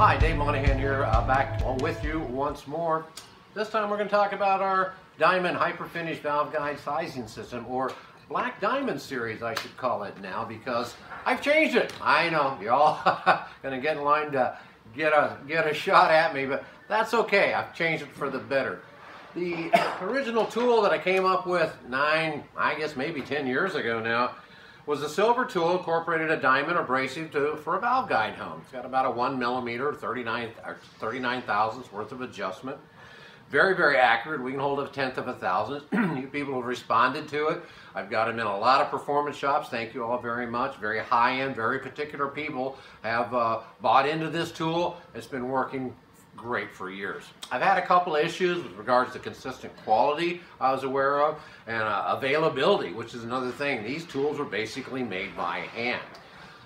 Hi, Dave Monahan here, uh, back with you once more. This time we're going to talk about our Diamond Hyperfinish Valve Guide Sizing System, or Black Diamond Series I should call it now, because I've changed it. I know, you're all going to get in line to get a, get a shot at me, but that's okay. I've changed it for the better. The original tool that I came up with nine, I guess maybe 10 years ago now, was a silver tool incorporated a diamond abrasive to, for a valve guide hone. It's got about a one millimeter, 39, 39 thousandths worth of adjustment. Very, very accurate. We can hold a tenth of a thousandth. you people have responded to it. I've got them in a lot of performance shops. Thank you all very much. Very high-end, very particular people have uh, bought into this tool. It's been working great for years. I've had a couple issues with regards to consistent quality I was aware of and uh, availability, which is another thing. These tools were basically made by hand.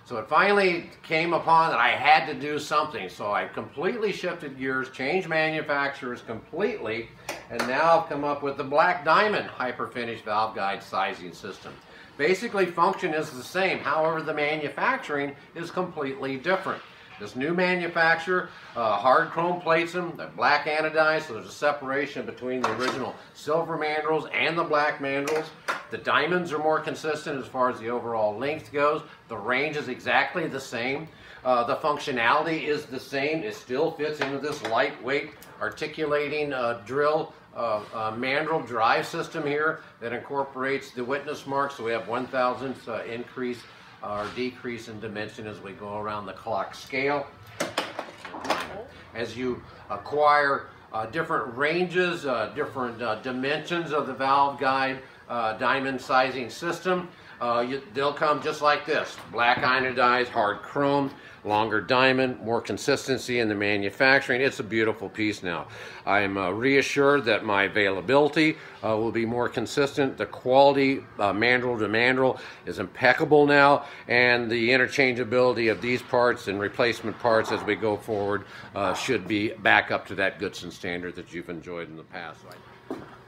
So it finally came upon that I had to do something. So I completely shifted gears, changed manufacturers completely, and now I've come up with the Black Diamond Hyperfinish Valve Guide Sizing System. Basically function is the same, however the manufacturing is completely different. This new manufacturer, uh, hard chrome plates them, they're black anodized, so there's a separation between the original silver mandrels and the black mandrels. The diamonds are more consistent as far as the overall length goes. The range is exactly the same. Uh, the functionality is the same. It still fits into this lightweight articulating uh, drill uh, uh, mandrel drive system here that incorporates the witness mark. So we have 1 thousandth uh, increase or decrease in dimension as we go around the clock scale. As you acquire uh, different ranges, uh, different uh, dimensions of the valve guide uh, diamond sizing system, uh, you, they'll come just like this. Black anodized, hard chrome, longer diamond, more consistency in the manufacturing. It's a beautiful piece now. I'm uh, reassured that my availability uh, will be more consistent. The quality, uh, mandrel to mandrel, is impeccable now, and the interchangeability of these parts and replacement parts as we go forward uh, should be back up to that Goodson standard that you've enjoyed in the past.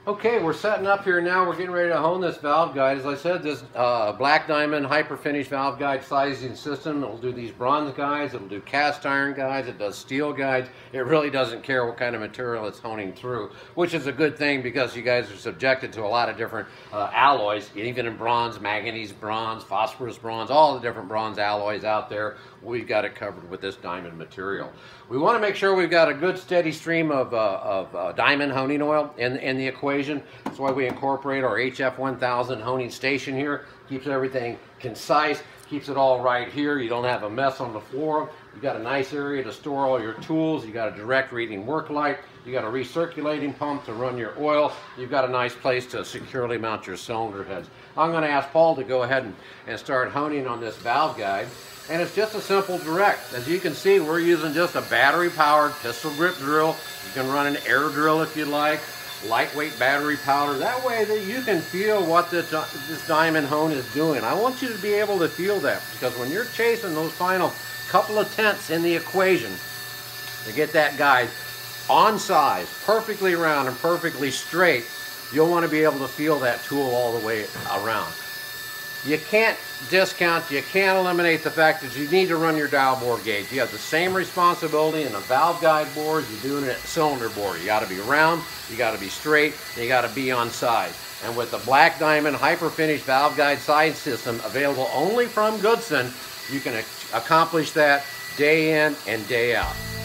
Okay, we're setting up here now. We're getting ready to hone this valve guide. As I said, this uh, Black Diamond Hyper Finish valve guide sizing system. It'll do these bronze guides. It'll do cast iron guides. It does steel guides. It really doesn't care what kind of material it's honing through, which is a good thing because you guys are subjected to a lot of different uh, alloys, even in bronze, manganese bronze, phosphorus bronze, all the different bronze alloys out there. We've got it covered with this diamond material. We want to make sure we've got a good steady stream of, uh, of uh, diamond honing oil in, in the equation equation. That's why we incorporate our HF1000 honing station here. Keeps everything concise, keeps it all right here. You don't have a mess on the floor. You got a nice area to store all your tools. You got a direct reading work light. You got a recirculating pump to run your oil. You've got a nice place to securely mount your cylinder heads. I'm going to ask Paul to go ahead and, and start honing on this valve guide. And it's just a simple direct. As you can see, we're using just a battery powered pistol grip drill. You can run an air drill if you like lightweight battery powder. That way that you can feel what this, diamond hone is doing. I want you to be able to feel that because when you're chasing those final couple of tenths in the equation to get that guide on size, perfectly round and perfectly straight, you'll want to be able to feel that tool all the way around. You can't discount, you can't eliminate the fact that you need to run your dial bore gauge. You have the same responsibility in a valve guide bore as you're doing it cylinder bore. You got to be round, you got to be straight, you got to be on size. And with the Black Diamond Hyper Finish Valve Guide Sizing System available only from Goodson, you can accomplish that day in and day out.